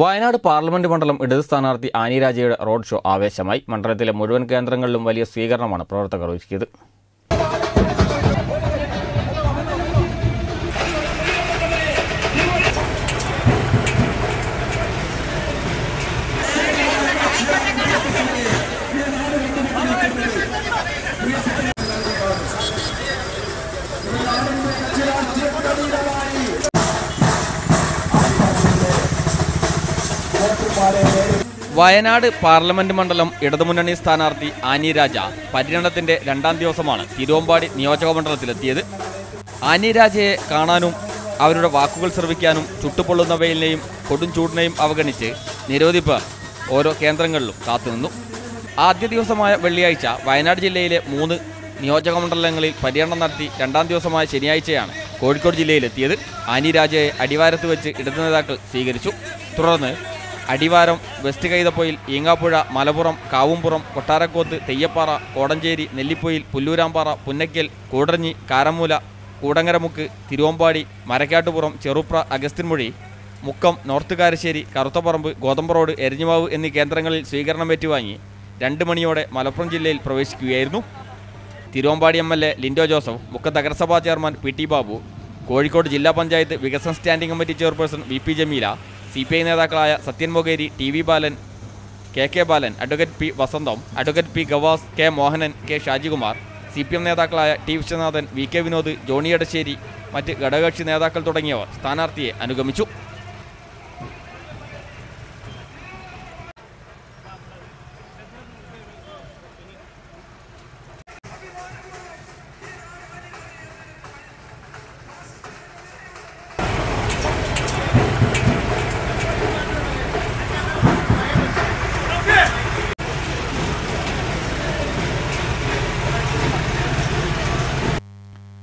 Wayanad parliament മണ്ഡലം ഇടത് സ്ഥാനാർത്ഥി ആനിരാജയുടെ റോഡ് ഷോ ആവേശമായി. മണ്ഡലത്തിലെ മുഴുവൻ കേന്ദ്രങ്ങളിലും വലിയ സ്വീകരണമാണ് പ്രവർത്തകർ ഒരുക്കിയത്. വയനാട് പാർലമെന്റ് മണ്ഡലം ഇടതുമുന്നണി സ്ഥാനാർത്ഥി ആനി രാജ പര്യടനത്തിന്റെ രണ്ടാം ദിവസമാണ് തിരുവമ്പാടി നിയോജക മണ്ഡലത്തിലെത്തിയത്. ആനി രാജയെ കാണാനും അവരുടെ വാക്കുകൾ ശ്രവിക്കാനും ചുട്ടുപൊള്ളുന്ന വെയിലിനെയും കൊടും ചൂടിനെയും അവഗണിച്ച് നിരവധി പേർ ഓരോ കേന്ദ്രങ്ങളിലും കാത്തുനിന്നു. ആദ്യ ദിവസമായ വെള്ളിയാഴ്ച വയനാട് ജില്ലയിലെ മൂന്ന് നിയോജക മണ്ഡലങ്ങളിൽ പര്യടനം നടത്തി രണ്ടാം ദിവസമായ ശനിയാഴ്ചയാണ് കോഴിക്കോട് ജില്ലയിലെത്തിയത്. ആനി രാജയെ അടിവാരത്ത് വെച്ച് ഇടതു നേതാക്കൾ സ്വീകരിച്ചു. തുടർന്ന് Adivaram west Kaithappoyil Eengapuzha Malappuram Kavumpuram Kottarakkoth Theyyappara Kodanchery Nellipoyil Pullurampara Punnakkal Koodanji Karamoola Koodangaramukku Thiruvambady Marakkattupuram Cherupra Agasthianmuzhi Mukkam north Karassery Karuthaparamba Gothambu road Erinjimavu എന്നീ കേന്ദ്രങ്ങളിൽ സ്വീകരണം ഏറ്റുവാങ്ങി രണ്ട് മണിയോടെ മലപ്പുറം ജില്ലയിൽ പ്രവേശിക്കുകയായിരുന്നു Thiruvambady M L A Linto Joseph മുക്ക നഗരസഭാ chairman P T Babu Kozhikode ജില്ലാ പഞ്ചായത്ത് വികസന standing committee chairperson V P Jameela C P I നേതാക്കളായ Sathyan Mokeri T V Balan K K Balan advocate P Vasantham advocate P Gavas K Mohanan K Shajikumar C P M നേതാക്കളായ T Viswanathan V K Vinod Johny Adassery മറ്റ് ഘടകകക്ഷി നേതാക്കൾ തുടങ്ങിയവർ സ്ഥാനാർത്ഥിയെ അനുഗമിച്ചു.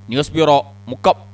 News Bureau Mukop